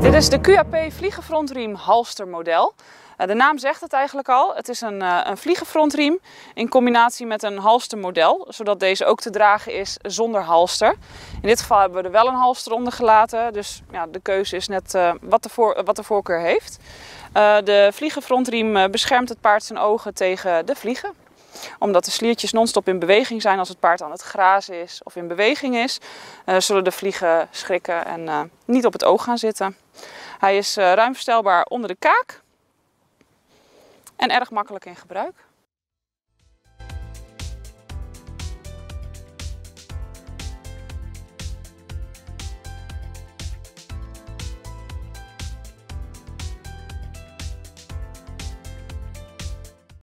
Dit is de QAP vliegenfrontriem halster model. Eh, de naam zegt het eigenlijk al. Het is een, uh, een vliegenfrontriem in combinatie met een halster model, zodat deze ook te dragen is zonder halster. In dit geval hebben we er wel een halster onder gelaten, dus ja, de keuze is net uh, wat, de wat de voorkeur heeft. de vliegenfrontriem beschermt het paard zijn ogen tegen de vliegen omdat de sliertjes non-stop in beweging zijn als het paard aan het grazen is of in beweging is, uh, zullen de vliegen schrikken en uh, niet op het oog gaan zitten. Hij is uh, ruim verstelbaar onder de kaak en erg makkelijk in gebruik.